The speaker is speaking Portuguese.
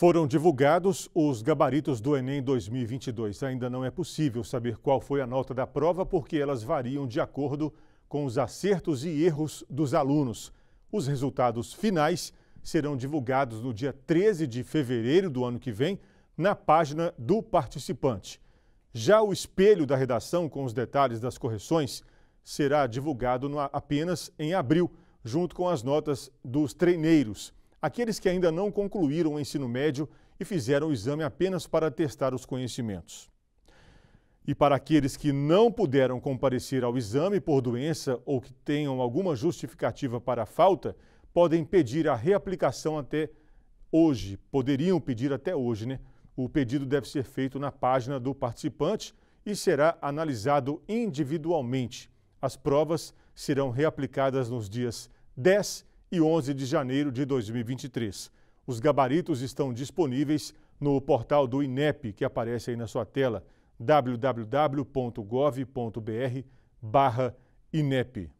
Foram divulgados os gabaritos do Enem 2022. Ainda não é possível saber qual foi a nota da prova porque elas variam de acordo com os acertos e erros dos alunos. Os resultados finais serão divulgados no dia 13 de fevereiro do ano que vem na página do participante. Já o espelho da redação com os detalhes das correções será divulgado apenas em abril, junto com as notas dos treineiros aqueles que ainda não concluíram o ensino médio e fizeram o exame apenas para testar os conhecimentos. E para aqueles que não puderam comparecer ao exame por doença ou que tenham alguma justificativa para a falta, podem pedir a reaplicação até hoje. Poderiam pedir até hoje, né? O pedido deve ser feito na página do participante e será analisado individualmente. As provas serão reaplicadas nos dias 10 e 11 de janeiro de 2023. Os gabaritos estão disponíveis no portal do INEP, que aparece aí na sua tela, www.gov.br/inep.